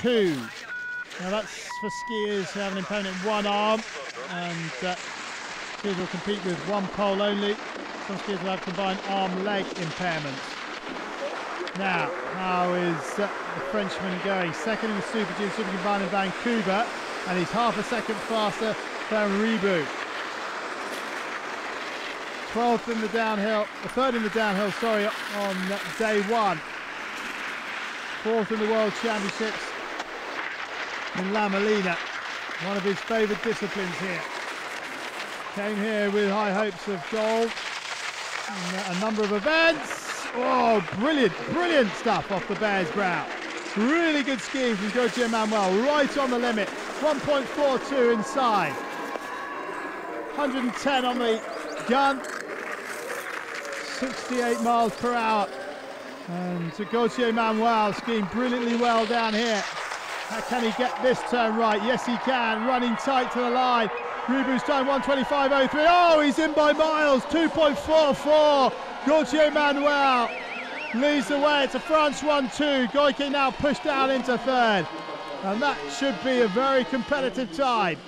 two. Now that's for skiers who have an in one arm, and uh, skiers will compete with one pole only. Some skiers will have combined arm-leg impairments. Now, how is uh, the Frenchman going? Second in the Super G Super Combined in Vancouver, and he's half a second faster than Riboud. 12th in the downhill, the third in the downhill, sorry, on day one. Fourth in the World Championships in La Molina, one of his favourite disciplines here. Came here with high hopes of gold a number of events. Oh, brilliant, brilliant stuff off the Bears Brow. Really good skiing from Gauthier Manuel, right on the limit. 1.42 inside. 110 on the gun. 68 miles per hour. And Gauthier Manuel skiing brilliantly well down here. How can he get this turn right? Yes, he can. Running tight to the line. Riboud's time 125.03. Oh, he's in by miles. 2.44. Gauthier Manuel leads the way. It's a France 1-2. Goike now pushed down into third. And that should be a very competitive time.